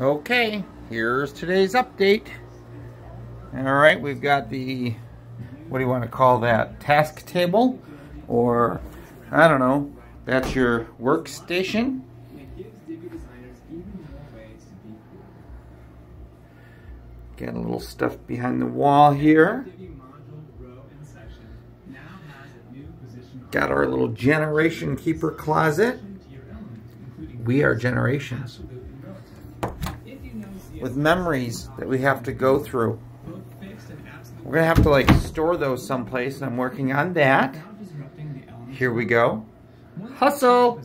Okay, here's today's update. All right, we've got the, what do you want to call that, task table? Or, I don't know, that's your workstation. Got a little stuff behind the wall here. Got our little generation keeper closet. We are generations with memories that we have to go through. We're gonna have to like store those someplace and I'm working on that. Here we go. Hustle!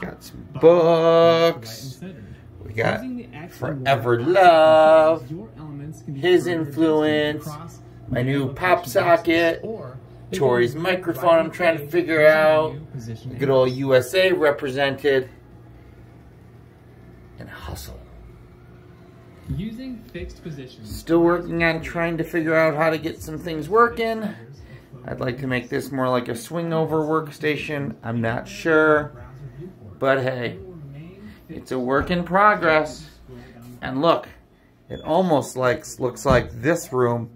Got some books. We got Forever Love, His Influence, my new pop socket, Tori's microphone I'm trying to figure out, good old USA represented and hustle. Using fixed positions. Still working on trying to figure out how to get some things working. I'd like to make this more like a swing over workstation. I'm not sure. But hey, it's a work in progress. And look, it almost like looks like this room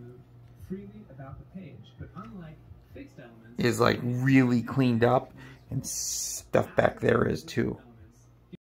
is like really cleaned up and stuff back there is too.